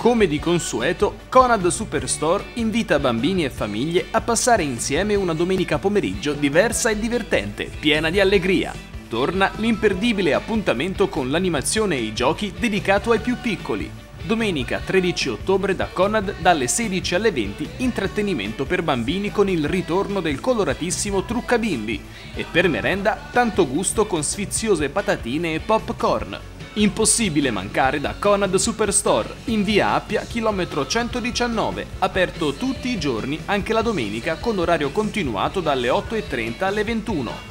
Come di consueto, Conad Superstore invita bambini e famiglie a passare insieme una domenica pomeriggio diversa e divertente, piena di allegria. Torna l'imperdibile appuntamento con l'animazione e i giochi dedicato ai più piccoli. Domenica 13 ottobre da Conad dalle 16 alle 20 intrattenimento per bambini con il ritorno del coloratissimo Trucca Bimbi e per merenda tanto gusto con sfiziose patatine e popcorn. Impossibile mancare da Conad Superstore, in via Appia, chilometro 119, aperto tutti i giorni, anche la domenica, con orario continuato dalle 8.30 alle 21.